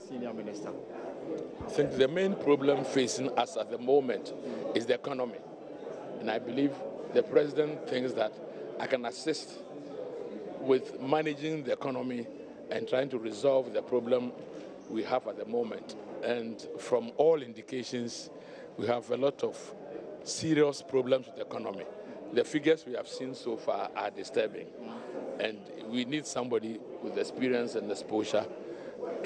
senior minister? I think the main problem facing us at the moment is the economy. And I believe the president thinks that I can assist with managing the economy and trying to resolve the problem we have at the moment. And from all indications, we have a lot of serious problems with the economy. The figures we have seen so far are disturbing. And we need somebody with experience and exposure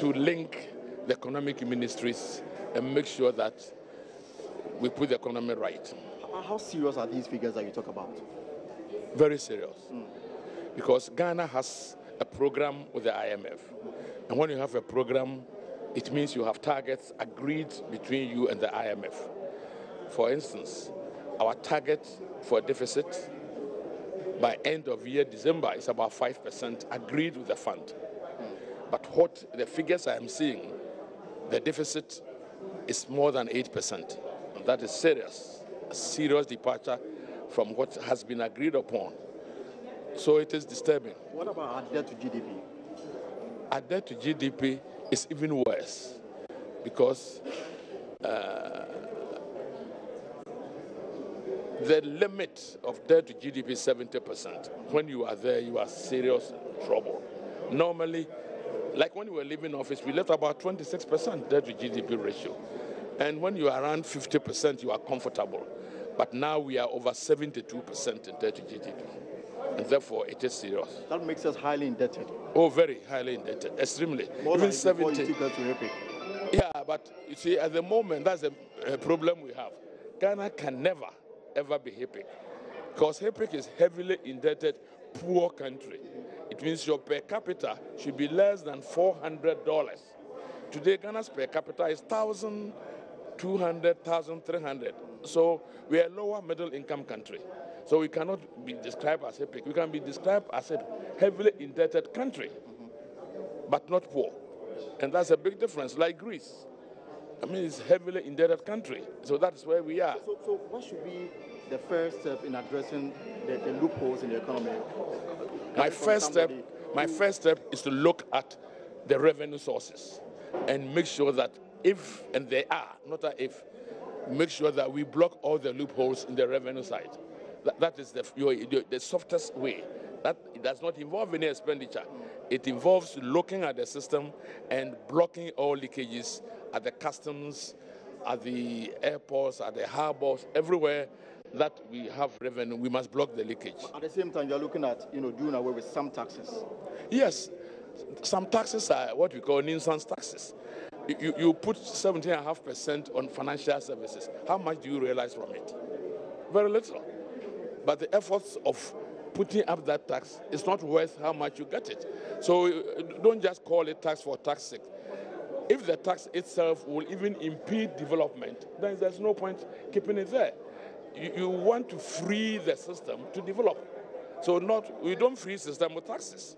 to link the economic ministries and make sure that we put the economy right. How serious are these figures that you talk about? Very serious. Mm. Because Ghana has a program with the IMF. And when you have a program, it means you have targets agreed between you and the IMF. For instance, our target for deficit by end of year December is about 5% agreed with the fund. But what the figures I am seeing, the deficit is more than 8%. And that is serious, a serious departure from what has been agreed upon. So it is disturbing. What about our debt to GDP? Our debt to GDP is even worse because uh, the limit of debt to GDP is 70%. When you are there, you are serious trouble. Normally, like when we were leaving office, we left about 26% debt to GDP ratio. And when you are around 50%, you are comfortable. But now we are over 72% in debt to GDP. And therefore, it is serious. That makes us highly indebted. Oh, very highly indebted, extremely. More Even 70. Yeah, but you see, at the moment, that's a, a problem we have. Ghana can never, ever be HIPC. Because HIPC is heavily indebted, poor country. It means your per capita should be less than $400. Today, Ghana's per capita is 1,200, 1,300. So we are a lower middle income country. So we cannot be described as HIPC. We can be described as a heavily indebted country, but not poor. And that's a big difference, like Greece. I mean, it's a heavily indebted country. So that's where we are. So, so what should be the first step in addressing the, the loopholes in the economy? My first step, my first step is to look at the revenue sources and make sure that if, and they are, not a if, make sure that we block all the loopholes in the revenue side. that, that is the, your, the softest way. That does not involve any expenditure. It involves looking at the system and blocking all leakages at the customs, at the airports, at the harbors, everywhere that we have revenue, we must block the leakage. At the same time, you're looking at, you know, doing away with some taxes. Yes, some taxes are what we call nuisance taxes. You, you put 17.5% on financial services. How much do you realize from it? Very little. But the efforts of putting up that tax is not worth how much you get it. So uh, don't just call it tax for tax sake. If the tax itself will even impede development, then there's no point keeping it there. You, you want to free the system to develop. So not we don't free system with taxes.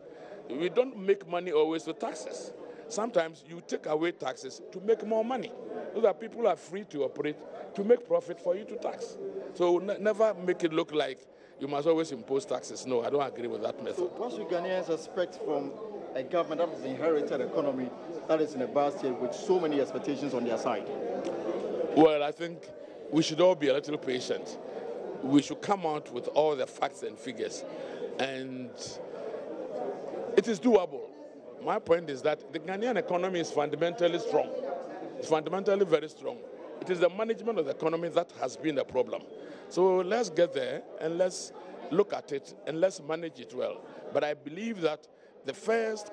We don't make money always with taxes. Sometimes you take away taxes to make more money so that people are free to operate to make profit for you to tax. So never make it look like you must always impose taxes. No, I don't agree with that method. So what should Ghanaians expect from a government that has inherited economy that is in a bad state with so many expectations on their side? Well, I think we should all be a little patient. We should come out with all the facts and figures. And it is doable. My point is that the Ghanaian economy is fundamentally strong. It's fundamentally very strong. It is the management of the economy that has been the problem. So let's get there and let's look at it and let's manage it well. But I believe that the first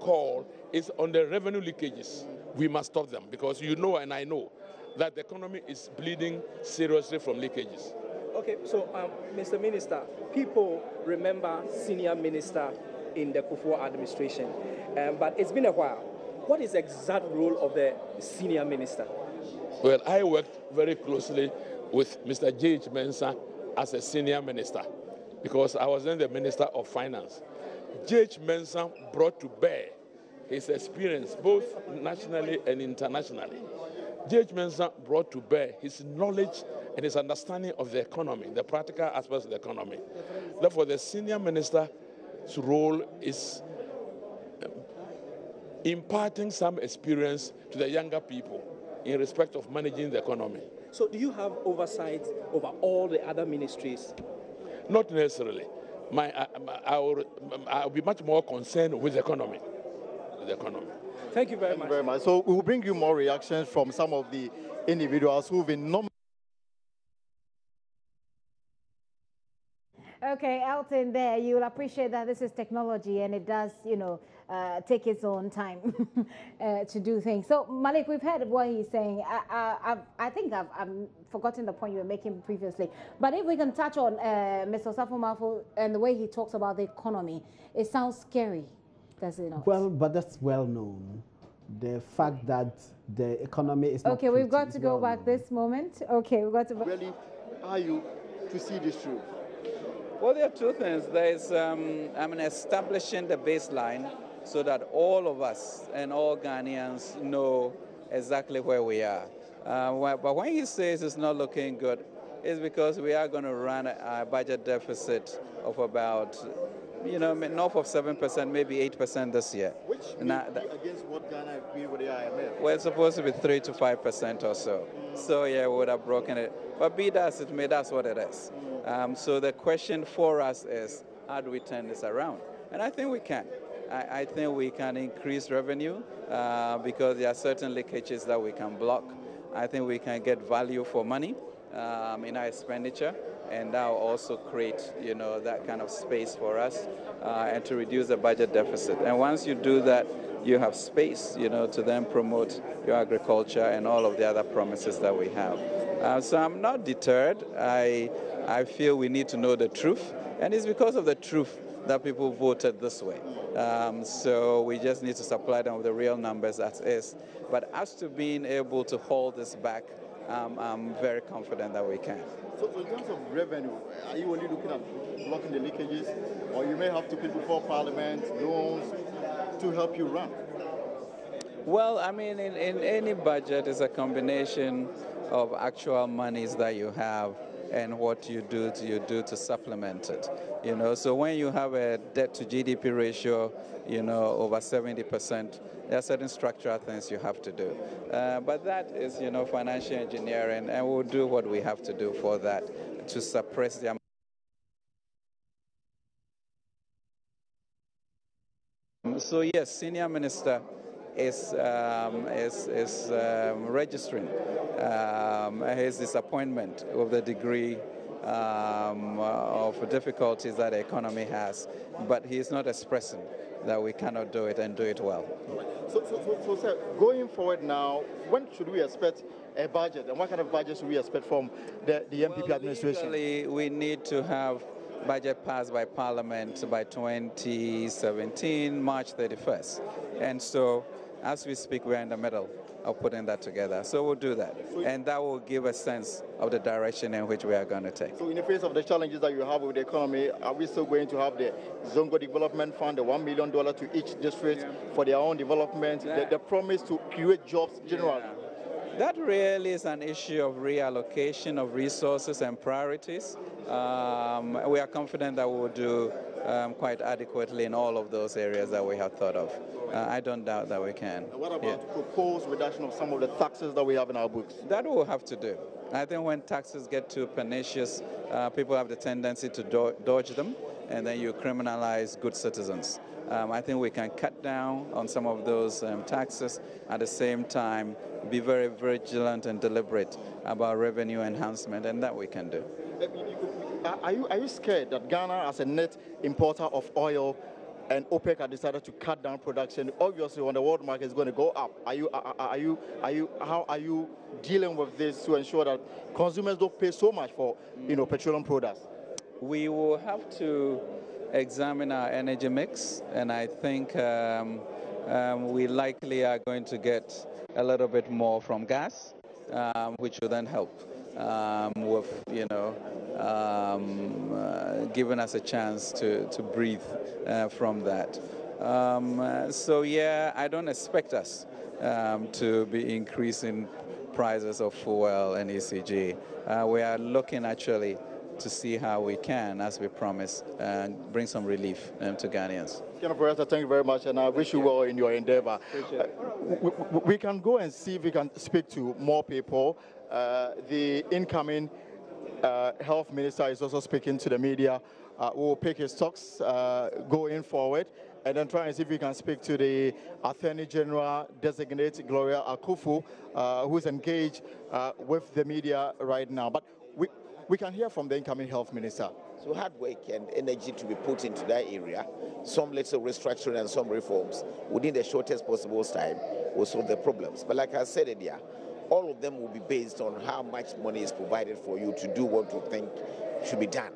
call is on the revenue leakages. We must stop them because you know and I know that the economy is bleeding seriously from leakages. Okay, so um, Mr. Minister, people remember senior minister in the Kufuor administration, um, but it's been a while. What is the exact role of the senior minister? Well, I worked very closely with Mr. J.H. Mensah as a senior minister because I was then the Minister of Finance. J.H. Mensah brought to bear his experience both nationally and internationally. J.H. Mensah brought to bear his knowledge and his understanding of the economy, the practical aspects of the economy. Therefore, the senior minister's role is um, imparting some experience to the younger people in respect of managing the economy. So, do you have oversight over all the other ministries? Not necessarily. My, uh, I, I, will, I will be much more concerned with the economy. With the economy. Thank you very Thank much. you very much. So we will bring you more reactions from some of the individuals who've been nominated. Okay, Elton, there, you'll appreciate that this is technology and it does, you know, uh, take its own time uh, to do things. So, Malik, we've heard what he's saying. I, I, I think I've, I've, forgotten the point you were making previously. But if we can touch on uh, Mr. Osafo and the way he talks about the economy, it sounds scary, does it not? Well, but that's well known. The fact that the economy is not Okay, we've got to go well back known. this moment. Okay, we've got to. Really, are you to see this through? Well, there are two things. There is, um, I mean, establishing the baseline so that all of us and all Ghanaians know exactly where we are. Uh, but when he says it's not looking good, it's because we are going to run a, a budget deficit of about, you know, north of 7%, maybe 8% this year. Which Now, be against what Ghana agreed with the IMF. well, it's supposed to be 3 to 5% or so. So, yeah, we would have broken it. But be that as it may, that's what it is. Um, so the question for us is, how do we turn this around? And I think we can. I, I think we can increase revenue uh, because there are certain leakages that we can block. I think we can get value for money um, in our expenditure, and that will also create, you know, that kind of space for us uh, and to reduce the budget deficit. And once you do that, you have space, you know, to then promote your agriculture and all of the other promises that we have. Uh, so I'm not deterred. I, I feel we need to know the truth, and it's because of the truth that people voted this way. Um, so we just need to supply them with the real numbers that is. But as to being able to hold this back, um, I'm very confident that we can. So, so in terms of revenue, are you only looking at blocking the leakages, or you may have to pay before Parliament loans to help you run? Well, I mean, in, in any budget, it's a combination of actual monies that you have and what you do to you do to supplement it. You know, so when you have a debt to GDP ratio, you know, over 70%, there are certain structural things you have to do. Uh, but that is, you know, financial engineering, and we'll do what we have to do for that to suppress the So yes, senior minister is um, is, is um, registering um, his disappointment with the degree um, of difficulties that the economy has, but he is not expressing that we cannot do it and do it well. So, so, so, so sir, going forward now, when should we expect a budget, and what kind of budget should we expect from the, the NPP Well, administration? legally, we need to have budget passed by Parliament by 2017, March 31st. And so, as we speak, we're in the middle of putting that together. So we'll do that. And that will give a sense of the direction in which we are going to take. So in the face of the challenges that you have with the economy, are we still going to have the Zongo Development Fund, the $1 million to each district for their own development, the, the promise to create jobs generally? That really is an issue of reallocation of resources and priorities. Um, we are confident that we will do um, quite adequately in all of those areas that we have thought of. Uh, I don't doubt that we can. And what about Yeah. proposed reduction of some of the taxes that we have in our books? That we'll have to do. I think when taxes get too pernicious, uh, people have the tendency to do- dodge them, and then you criminalize good citizens. Um, I think we can cut down on some of those um, taxes, at the same time, be very vigilant and deliberate about revenue enhancement, and that we can do. Uh, Are you, are you scared that Ghana, as a net importer of oil, and OPEC have decided to cut down production? Obviously, when the world market is going to go up, are you, are, are you, are you, how are you dealing with this to ensure that consumers don't pay so much for, you know, petroleum products? We will have to examine our energy mix, and I think um, um, we likely are going to get a little bit more from gas, um, which will then help um, with, you know, um, uh, giving us a chance to, to breathe uh, from that. Um, uh, so, yeah, I don't expect us um, to be increasing prices of fuel and ECG. Uh, we are looking actually to see how we can, as we promised, uh, bring some relief um, to Ghanaians. Ken Professor, thank you very much, and I wish you well in your endeavor. Uh, we, we, can go and see if we can speak to more people. Uh, the incoming uh, health minister is also speaking to the media. Uh, we'll pick his talks going forward and then try and see if we can speak to the Attorney General designate Gloria Akuffo, uh, who's engaged uh, with the media right now. But we, we can hear from the incoming health minister. So hard work and energy to be put into that area, some little restructuring and some reforms within the shortest possible time will solve the problems. But like I said earlier, all of them will be based on how much money is provided for you to do what you think should be done.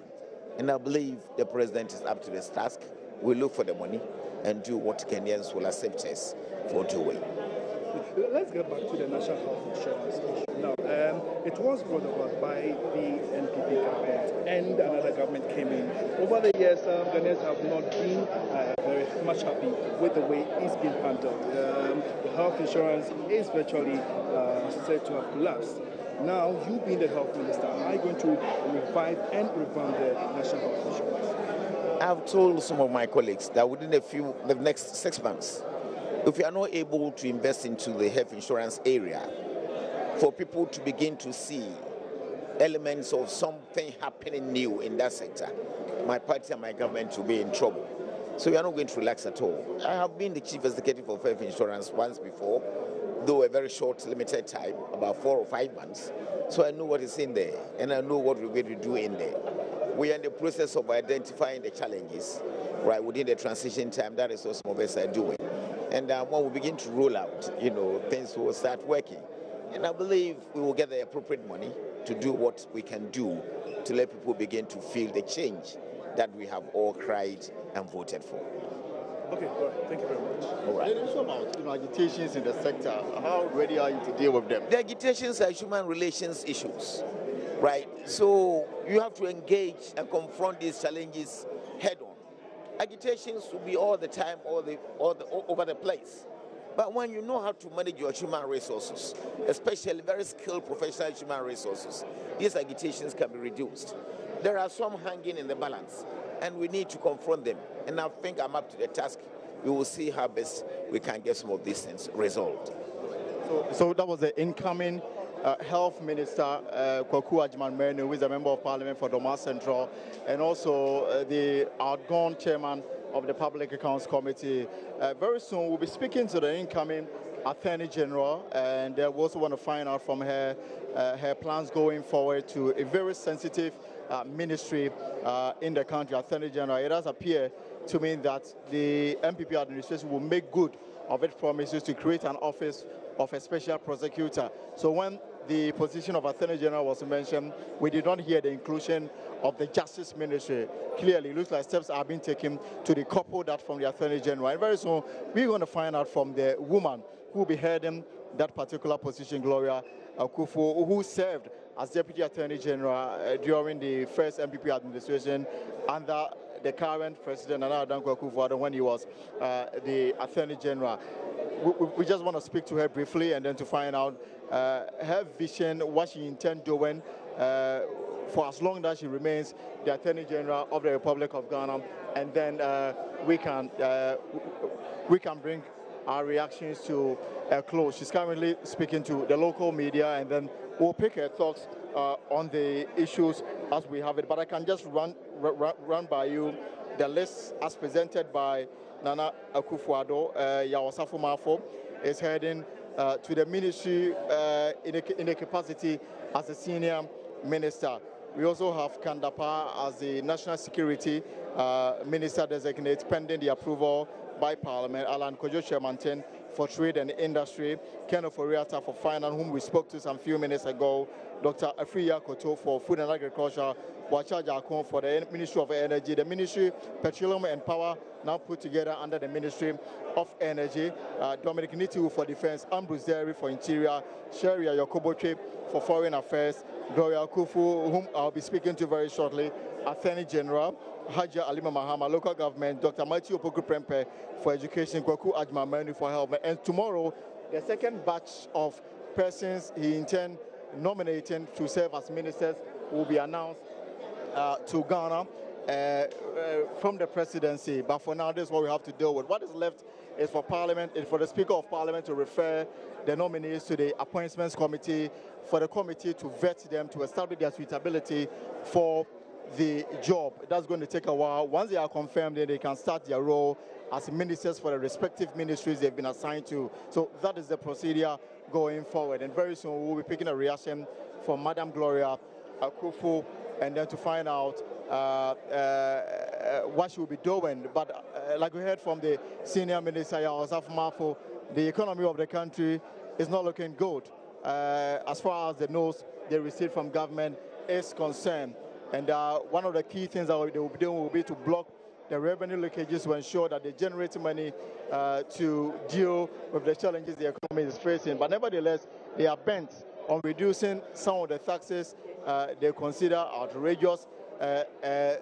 And I believe the president is up to this task. We look for the money and do what Kenyans will accept us for doing. Let's get back to the national health insurance issue. Now, um, it was brought about by the NPP government and another government came in. Over the years, um, Ghanaians have not been uh, very much happy with the way it's been handled. Um, the health insurance is virtually uh, said to have collapsed. Now, you being the health minister, are you going to revive and revamp the national health insurance? I've told some of my colleagues that within a few, the next six months, if we are not able to invest into the health insurance area, for people to begin to see elements of something happening new in that sector, my party and my government will be in trouble. So we are not going to relax at all. I have been the chief executive of health insurance once before though a very short, limited time, about four or five months. So I know what is in there, and I know what we're going to do in there. We are in the process of identifying the challenges, right, within the transition time. That is what some of us are doing. And um, when we begin to roll out, you know, things will start working. And I believe we will get the appropriate money to do what we can do to let people begin to feel the change that we have all cried and voted for. Okay, all right. Thank you very much. All right. It is about you know, agitations in the sector. How ready are you to deal with them? The agitations are human relations issues, right? So you have to engage and confront these challenges head on. Agitations will be all the time, all the, all the, all over the place. But when you know how to manage your human resources, especially very skilled professional human resources, these agitations can be reduced. There are some hanging in the balance and we need to confront them. And I think I'm up to the task. We will see how best we can get some of these things resolved. So, so that was the incoming uh, Health Minister uh, Kwaku Agyeman who is a member of Parliament for Dormaa Central, and also uh, the outgone chairman of the Public Accounts Committee. Uh, very soon, we'll be speaking to the incoming Attorney General, and uh, we also want to find out from her uh, her plans going forward to a very sensitive uh, ministry uh, in the country, Attorney General. It does appear to me that the NPP administration will make good of its promises to create an office of a special prosecutor. So when the position of Attorney General was mentioned, we did not hear the inclusion of the Justice Ministry. Clearly, it looks like steps are being taken to decouple that from the Attorney General. And very soon, we're going to find out from the woman who will be heading that particular position, Gloria Akuffo, who served as Deputy Attorney General uh, during the first NPP administration under the current President Nana Dankwa Akufo-Addo when he was uh, the Attorney General. We, we, just want to speak to her briefly and then to find out her vision, what she intends doing uh, for as long as she remains the Attorney General of the Republic of Ghana, and then uh, we can uh, we can bring our reactions to a close. She's currently speaking to the local media, and then we'll pick her thoughts uh, on the issues as we have it. But I can just run, run, run by you the list as presented by Nana Akufo-Addo. Uh, Yaw Osafo is heading uh, to the ministry uh, in, a, in a capacity as a senior minister. We also have Kan-Dapaah as the national security uh, minister designate pending the approval by Parliament. Alan Kojo Kyerematen for Trade and Industry, Ken Ofori-Atta for Finance, whom we spoke to some few minutes ago, Dr. Afriyie Akoto for Food and Agriculture, Boakye Agyarko for the Ministry of Energy, the Ministry Petroleum and Power now put together under the Ministry of Energy, uh, Dominic Nitiwul for Defense, Ambrose Derry for Interior, Shirley Ayorkor Botchwey for Foreign Affairs, Gloria Akuffo, whom I'll be speaking to very shortly, Attorney General, Hajia Halima Mahama, local government, Dr. Matthew Opoku Prempeh for education, Kwaku Agyeman for health. And tomorrow, the second batch of persons he intends nominating to serve as ministers will be announced uh, to Ghana uh, uh, from the presidency. But for now, this is what we have to deal with. What is left is for Parliament, is for the Speaker of Parliament to refer the nominees to the Appointments Committee, for the committee to vet them, to establish their suitability for the job. That's going to take a while. Once they are confirmed, then they can start their role as ministers for the respective ministries they've been assigned to. So that is the procedure going forward. And very soon we'll be picking a reaction from Madam Gloria Akuffo and then to find out uh, uh, what she will be doing. But uh, like we heard from the senior minister, Yaw Osafo-Maafo, the economy of the country is not looking good uh, as far as the notes they received from government is concerned. And uh, one of the key things that they will be doing will be to block the revenue leakages to ensure that they generate money uh, to deal with the challenges the economy is facing. But nevertheless, they are bent on reducing some of the taxes uh, they consider outrageous uh, uh,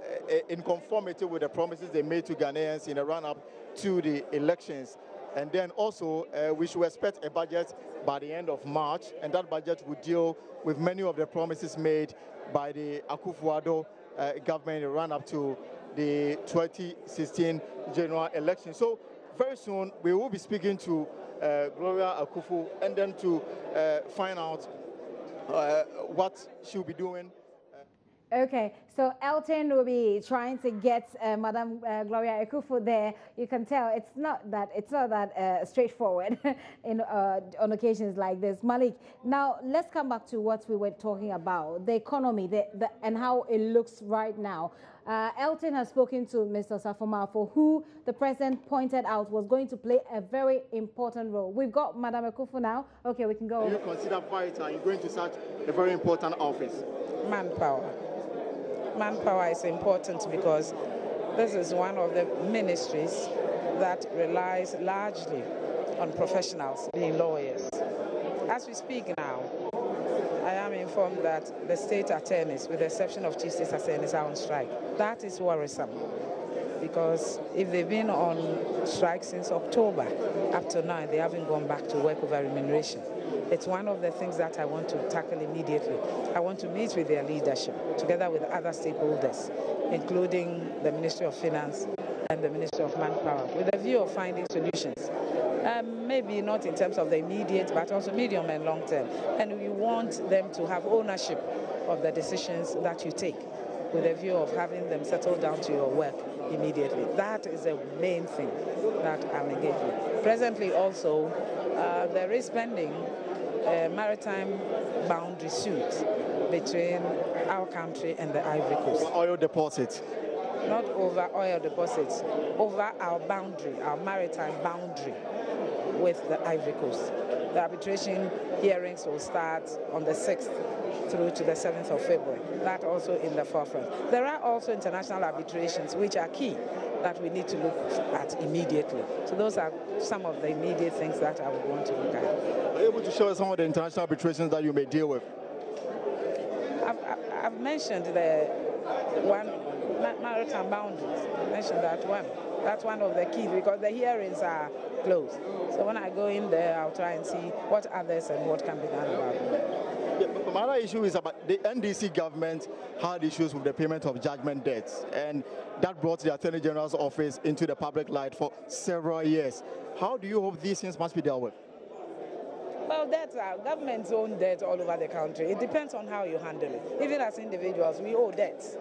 in conformity with the promises they made to Ghanaians in the run-up to the elections. And then also, uh, we should expect a budget by the end of March, and that budget will deal with many of the promises made by the Akufo-Addo uh, government in run-up to the 2016 general election. So very soon, we will be speaking to uh, Gloria Akuffo and then to uh, find out uh, what she'll be doing Okay, so Elton will be trying to get uh, Madam uh, Gloria Akuffo there. You can tell it's not that it's not that uh, straightforward in uh, on occasions like this. Malik, now let's come back to what we were talking about: the economy, the, the, and how it looks right now. Uh, Elton has spoken to Mr. Safo-Maafo, who the president pointed out was going to play a very important role. We've got Madam Akuffo now. Okay, we can go. Do you consider vital in going to such a very important office? Manpower manpower is important because this is one of the ministries that relies largely on professionals, being lawyers. As we speak now, I am informed that the state attorneys, with the exception of chief state attorneys, are on strike. That is worrisome because if they've been on strike since October up to now, they haven't gone back to work over remuneration. It's one of the things that I want to tackle immediately. I want to meet with their leadership together with other stakeholders, including the Ministry of Finance and the Ministry of Manpower, with a view of finding solutions. Um, maybe not in terms of the immediate, but also medium and long term. And we want them to have ownership of the decisions that you take with a view of having them settle down to your work immediately. That is the main thing that I'm engaged with. Presently also, uh, there is pending a maritime boundary suit between our country and the Ivory Coast. Oil deposits. Not over oil deposits, over our boundary, our maritime boundary with the Ivory Coast. The arbitration hearings will start on the 6th through to the 7th of February. That also in the forefront. There are also international arbitrations which are key that we need to look at immediately. So those are some of the immediate things that I would want to look at. Are you able to show us some of the international arbitrations that you may deal with? I've, I've mentioned the one maritime boundaries. I mentioned that one. That's one of the keys because the hearings are closed. So when I go in there, I'll try and see what others and what can be done about it. My other issue is about the NDC government had issues with the payment of judgment debts, and that brought the Attorney General's office into the public light for several years. How do you hope these things must be dealt with? Well, debts are uh, government's own debt all over the country. It depends on how you handle it. Even as individuals, we owe debts.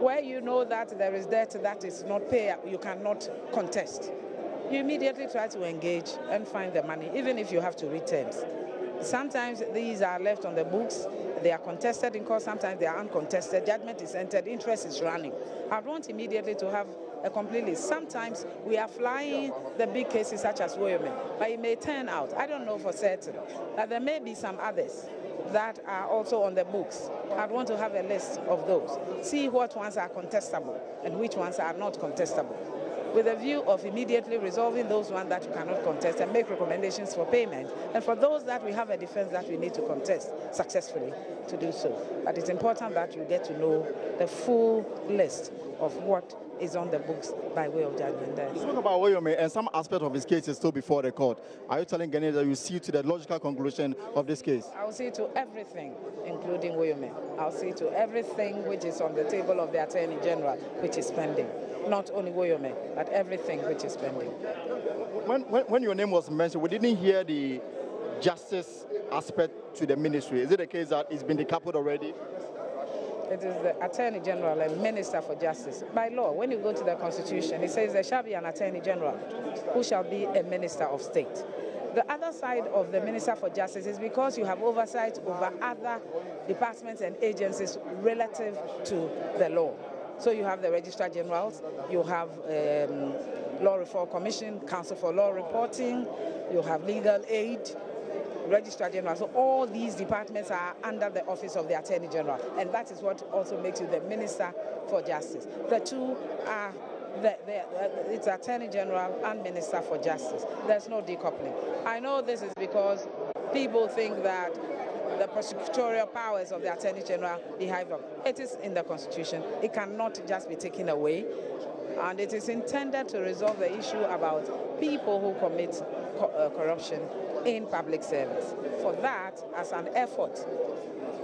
Where you know that there is debt that is not paid, you cannot contest. You immediately try to engage and find the money, even if you have to read terms. Sometimes these are left on the books. They are contested in court. Sometimes they are uncontested. Judgment is entered. Interest is running. I want immediately to have a complete list. Sometimes we are flying the big cases such as Woyome, but it may turn out, I don't know for certain, that there may be some others that are also on the books. I'd want to have a list of those. See what ones are contestable and which ones are not contestable with a view of immediately resolving those ones that you cannot contest and make recommendations for payment. And for those that we have a defense that we need to contest successfully to do so. But it's important that you get to know the full list of what is on the books by way of judgment there. You spoke about Woyome and some aspect of his case is still before the court. Are you telling Ghanaians that you see to the logical conclusion of this case? I will see to everything, including Woyome. I'll see to everything which is on the table of the Attorney General, which is pending. Not only Woyome, but everything which is pending. When, when, when your name was mentioned, we didn't hear the justice aspect to the ministry. Is it a case that it's been decoupled already? It is the Attorney General and Minister for Justice. By law, when you go to the Constitution, it says there shall be an Attorney General who shall be a Minister of State. The other side of the Minister for Justice is because you have oversight over other departments and agencies relative to the law. So you have the Registrar Generals, you have um, Law Reform Commission, Council for Law Reporting, you have Legal Aid, Registrar General. So all these departments are under the office of the Attorney General, and that is what also makes you the Minister for Justice. The two are the, the, it's Attorney General and Minister for Justice. There's no decoupling. I know this is because people think that the prosecutorial powers of the Attorney General behind them. It is in the Constitution. It cannot just be taken away. And it is intended to resolve the issue about people who commit co uh, corruption in public service. For that, as an effort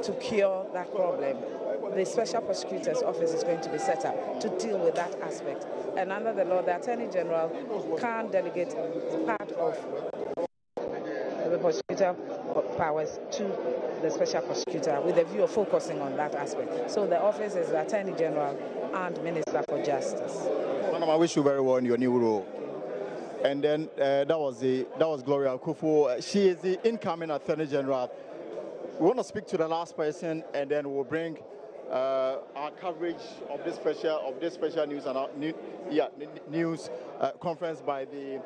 to cure that problem, the Special Prosecutor's Office is going to be set up to deal with that aspect. And under the law, the Attorney General can delegate part of the prosecutor powers to the special prosecutor with a view of focusing on that aspect. So the office is the Attorney General and Minister for Justice. Madam, I wish you very well in your new role. And then uh, that was the that was Gloria Akuffo. She is the incoming Attorney General. We want to speak to the last person, and then we'll bring uh, our coverage of this special of this special news and our, new, yeah, news uh, conference by the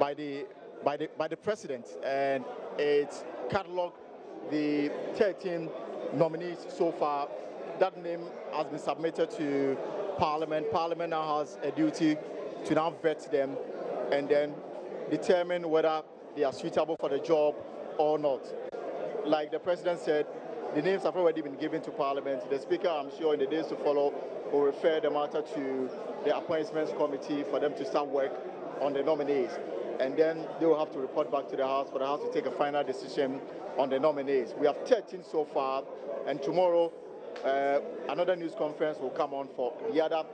by the by the by the president, and it's catalog the 13 nominees so far. That name has been submitted to Parliament. Parliament now has a duty to now vet them and then determine whether they are suitable for the job or not. Like the president said, the names have already been given to Parliament. The Speaker, I'm sure, in the days to follow, will refer the matter to the Appointments Committee for them to start work on the nominees. And then they will have to report back to the House for the House to take a final decision on the nominees. We have 13 so far, and tomorrow uh, another news conference will come on for the other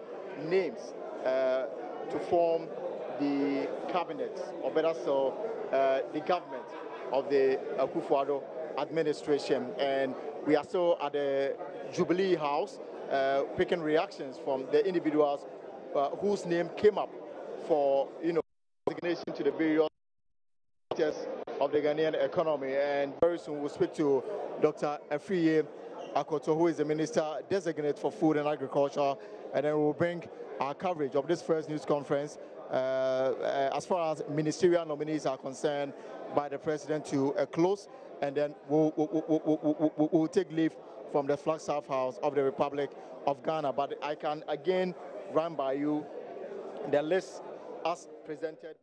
names uh, to form the cabinet, or better so, uh, the government of the Akufo-Addo administration. And we are still at the Jubilee House uh, picking reactions from the individuals uh, whose name came up for, you know, designation to the various of the Ghanaian economy. And very soon we'll speak to Dr. Afriyie Akoto, who is the Minister Designate for Food and Agriculture. And then we'll bring our coverage of this first news conference Uh, uh, as far as ministerial nominees are concerned by the president to a close, and then we'll, we'll, we'll, we'll, take leave from the Flagstaff House of the Republic of Ghana. But I can again run by you the list as presented.